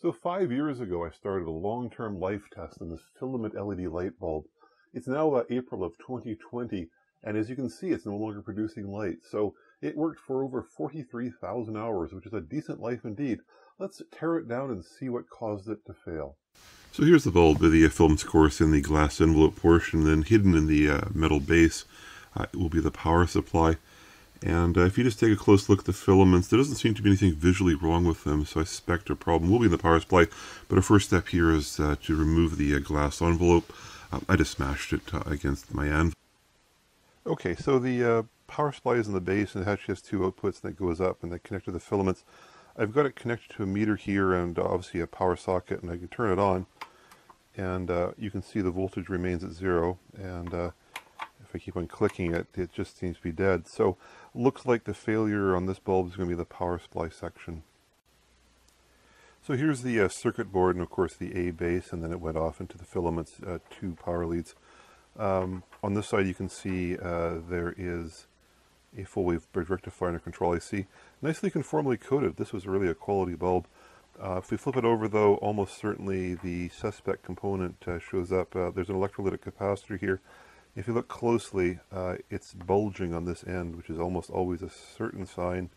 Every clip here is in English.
So five years ago, I started a long-term life test on this filament LED light bulb. It's now uh, April of 2020, and as you can see, it's no longer producing light. So it worked for over 43,000 hours, which is a decent life indeed. Let's tear it down and see what caused it to fail. So here's the bulb the uh, filament, of course, in the glass envelope portion, then hidden in the uh, metal base uh, will be the power supply. And uh, if you just take a close look at the filaments, there doesn't seem to be anything visually wrong with them, so I suspect a problem will be in the power supply. But our first step here is uh, to remove the uh, glass envelope. Uh, I just smashed it uh, against my anvil. Okay, so the uh, power supply is in the base, and it actually has two outputs that goes up, and they connect to the filaments. I've got it connected to a meter here, and obviously a power socket, and I can turn it on. And you can see the voltage remains at zero, and I keep on clicking it, it just seems to be dead. So looks like the failure on this bulb is going to be the power supply section. So here's the uh, circuit board and of course the A base and then it went off into the filaments, uh, two power leads. Um, on this side you can see uh, there is a full wave bridge rectifier and a control IC. Nicely conformally coated. This was really a quality bulb. Uh, if we flip it over though, almost certainly the suspect component uh, shows up. Uh, there's an electrolytic capacitor here. If you look closely, uh, it's bulging on this end, which is almost always a certain sign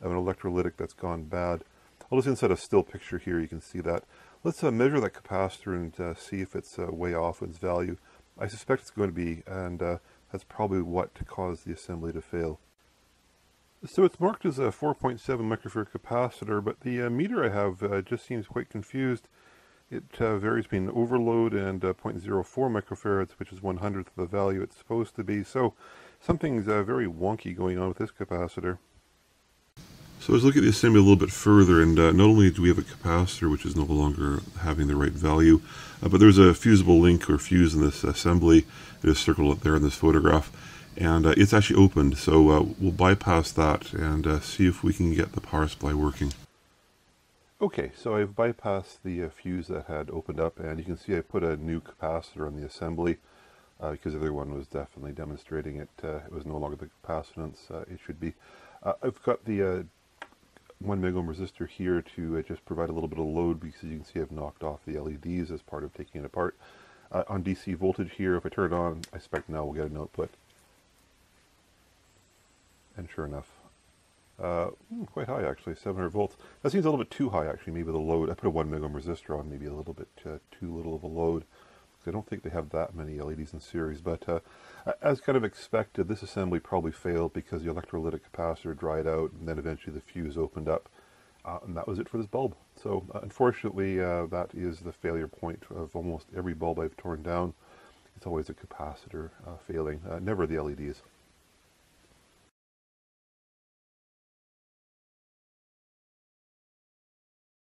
of an electrolytic that's gone bad. I'll just insert a still picture here, you can see that. Let's uh, measure that capacitor and uh, see if it's uh, way off its value. I suspect it's going to be, and uh, that's probably what caused the assembly to fail. So it's marked as a 4.7 microfarad capacitor, but the uh, meter I have just seems quite confused. It uh, varies between overload and uh, 0.04 microfarads, which is one hundredth of the value it's supposed to be. So something's uh, very wonky going on with this capacitor. So let's look at the assembly a little bit further, and uh, not only do we have a capacitor which is no longer having the right value, uh, but there's a fusible link or fuse in this assembly. There's circled up there in this photograph, and uh, it's actually opened. So we'll bypass that and see if we can get the power supply working. Okay, so I've bypassed the uh, fuse that had opened up and you can see I put a new capacitor on the assembly uh, because the other one was definitely demonstrating it. Uh, it was no longer the capacitance uh, it should be. Uh, I've got the uh, 1 megohm resistor here to just provide a little bit of load because you can see I've knocked off the LEDs as part of taking it apart. on DC voltage here, if I turn it on, I expect now we'll get an output. And sure enough, uh, quite high actually, 700 volts. That seems a little bit too high actually, maybe the load. I put a 1 megohm resistor on, maybe a little bit uh, too little of a load. I don't think they have that many LEDs in series, but uh, as kind of expected, this assembly probably failed because the electrolytic capacitor dried out and then eventually the fuse opened up. Uh, and that was it for this bulb. So uh, unfortunately, uh, that is the failure point of almost every bulb I've torn down. It's always a capacitor failing, never the LEDs.